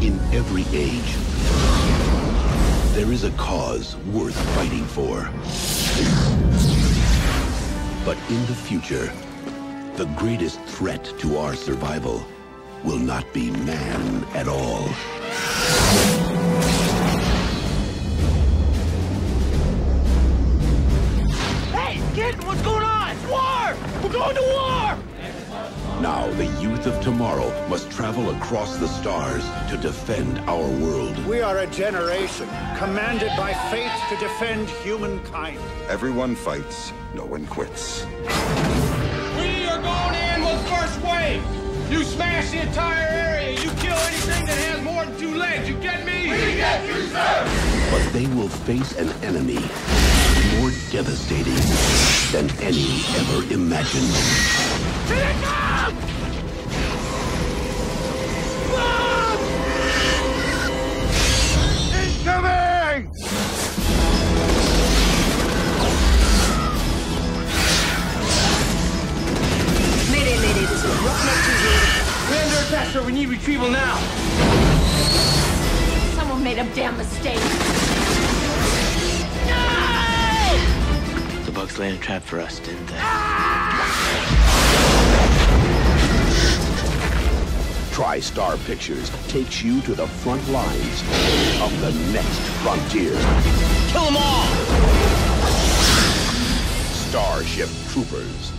In every age, there is a cause worth fighting for. But in the future, the greatest threat to our survival will not be man at all. Hey, kid, what's going on? It's war! We're going to war! Now, the youth of tomorrow must travel across the stars to defend our world. We are a generation commanded by fate to defend humankind. Everyone fights, no one quits. We are going in with first wave. You smash the entire area. You kill anything that has more than two legs. You get me? We get you, sir. But they will face an enemy more devastating than any ever imagined. 2 We're under attack, sir. We need retrieval now. Someone made a damn mistake. The bugs laid a trap for us, didn't they? TriStar Pictures takes you to the front lines of the next frontier. Kill them all! Starship Troopers.